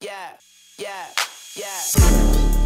yeah, yeah, yeah.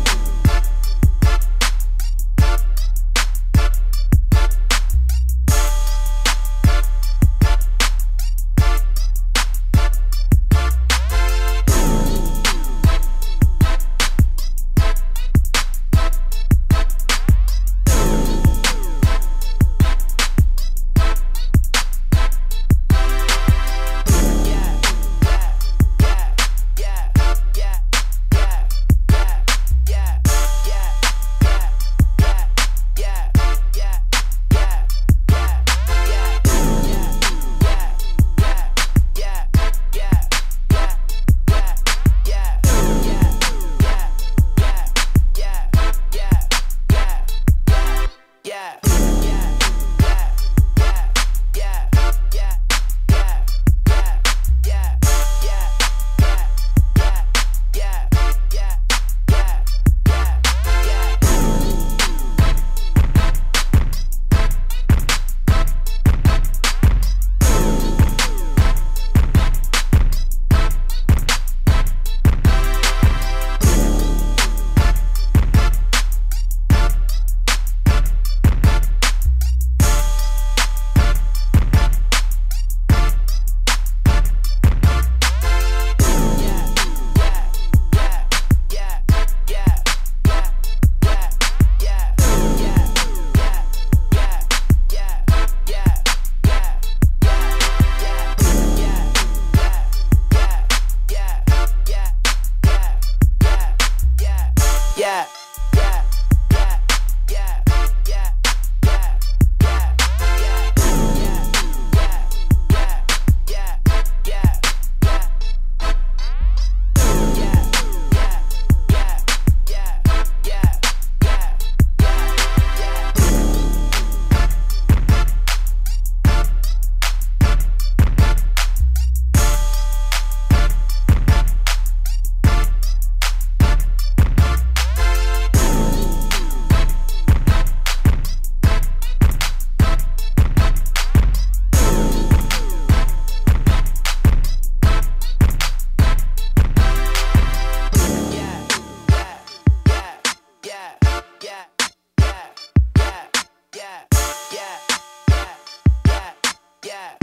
that. Yeah.